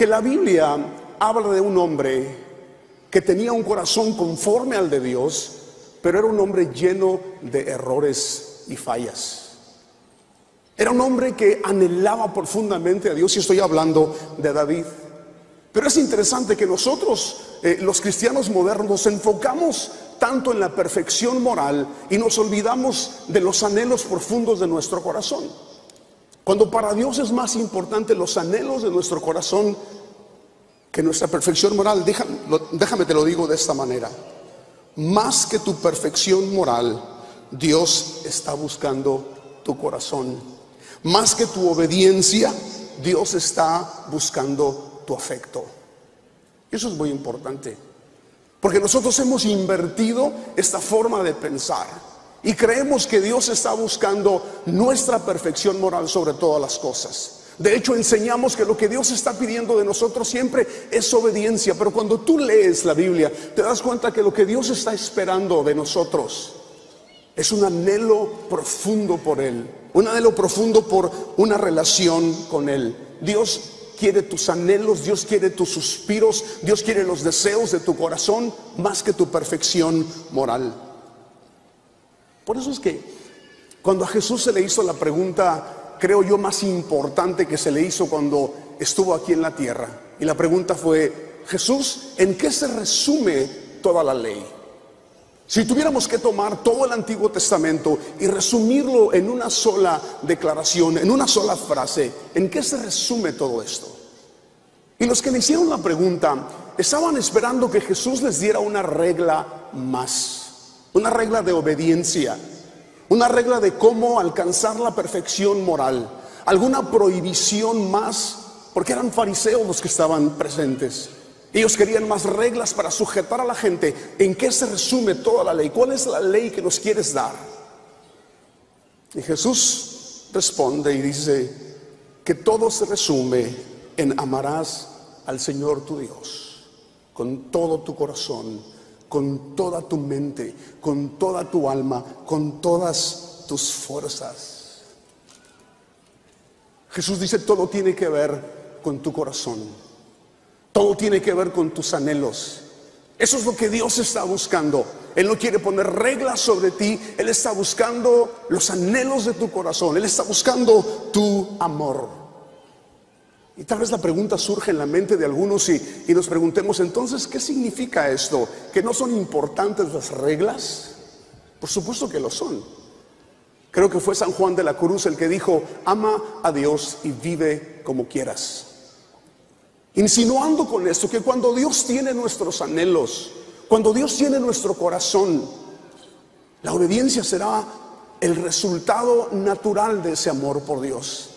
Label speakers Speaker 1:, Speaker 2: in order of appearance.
Speaker 1: que la Biblia habla de un hombre que tenía un corazón conforme al de Dios, pero era un hombre lleno de errores y fallas. Era un hombre que anhelaba profundamente a Dios y estoy hablando de David. Pero es interesante que nosotros, eh, los cristianos modernos, nos enfocamos tanto en la perfección moral y nos olvidamos de los anhelos profundos de nuestro corazón. Cuando para Dios es más importante los anhelos de nuestro corazón que nuestra perfección moral, déjame, te lo digo de esta manera. Más que tu perfección moral, Dios está buscando tu corazón. Más que tu obediencia, Dios está buscando tu afecto. Eso es muy importante. Porque nosotros hemos invertido esta forma de pensar y creemos que Dios está buscando nuestra perfección moral sobre todas las cosas. De hecho, enseñamos que lo que Dios está pidiendo de nosotros siempre es obediencia, pero cuando tú lees la Biblia, te das cuenta que lo que Dios está esperando de nosotros es un anhelo profundo por Él, un anhelo profundo por una relación con Él. Dios quiere tus anhelos, Dios quiere tus suspiros, Dios quiere los deseos de tu corazón más que tu perfección moral. Por eso es que cuando a Jesús se le hizo la pregunta, creo yo, más importante que se le hizo cuando estuvo aquí en la tierra. Y la pregunta fue, Jesús, ¿en qué se resume toda la ley? Si tuviéramos que tomar todo el Antiguo Testamento y resumirlo en una sola declaración, en una sola frase, ¿en qué se resume todo esto? Y los que le hicieron la pregunta estaban esperando que Jesús les diera una regla más, una regla de obediencia, una regla de cómo alcanzar la perfección moral, alguna prohibición más, porque eran fariseos los que estaban presentes. Ellos querían más reglas para sujetar a la gente. ¿En qué se resume toda la ley? ¿Cuál es la ley que nos quieres dar? Y Jesús responde y dice que todo se resume en amarás al Señor tu Dios con todo tu corazón, con toda tu mente, con toda tu alma, con todas tus fuerzas. Jesús dice, todo tiene que ver con tu corazón, todo tiene que ver con tus anhelos. Eso es lo que Dios está buscando. Él no quiere poner reglas sobre ti, Él está buscando los anhelos de tu corazón, Él está buscando tu amor. Y tal vez la pregunta surge en la mente de algunos y, nos preguntemos entonces, ¿qué significa esto? ¿Que no son importantes las reglas? Por supuesto que lo son. Creo que fue San Juan de la Cruz el que dijo, ama a Dios y vive como quieras. Insinuando con esto que cuando Dios tiene nuestros anhelos, cuando Dios tiene nuestro corazón, la obediencia será el resultado natural de ese amor por Dios.